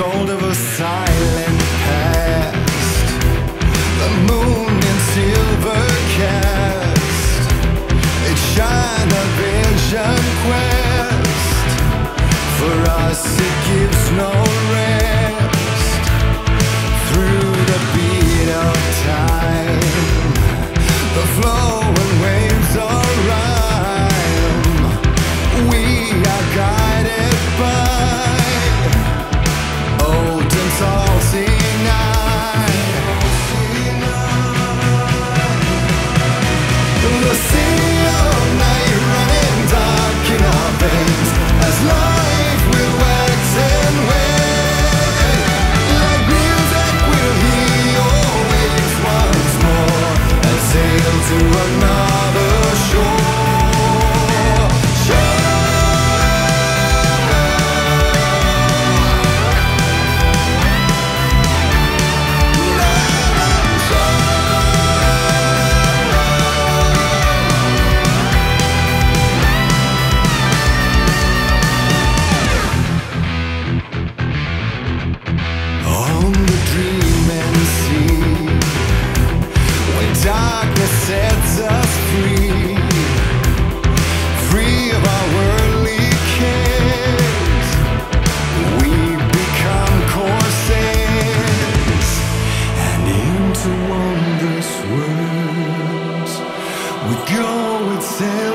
cold of a silent past. The moon in silver cast. It shine a vision quest. For us it gives no rest. Through the beat of time The flow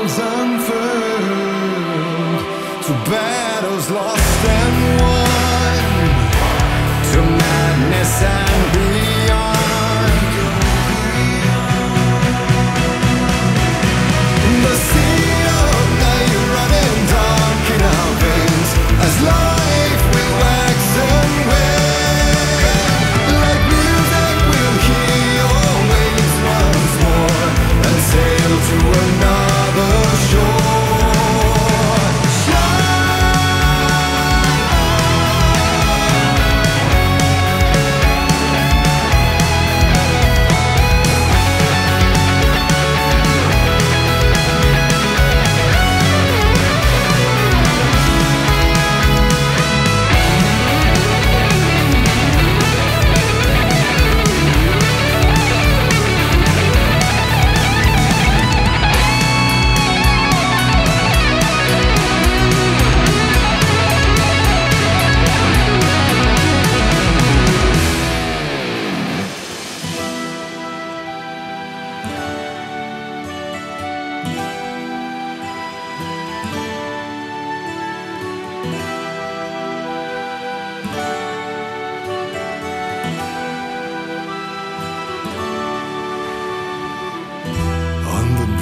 sails unfurled to battles lost and won to madness and beyond.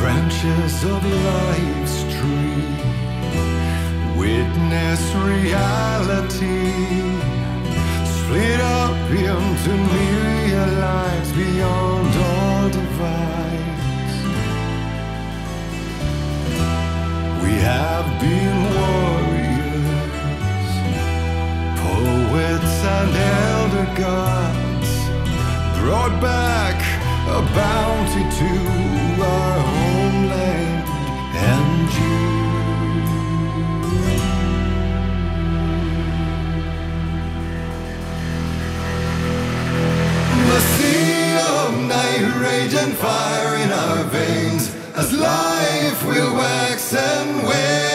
Branches of life's tree. Witness reality split up into myriad lives beyond all divides. We have been and elder gods brought back a bounty to our homeland and you. The sea of night raging fire in our veins as life will wax and wane.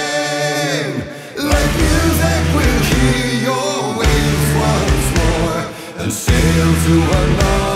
And sail to another.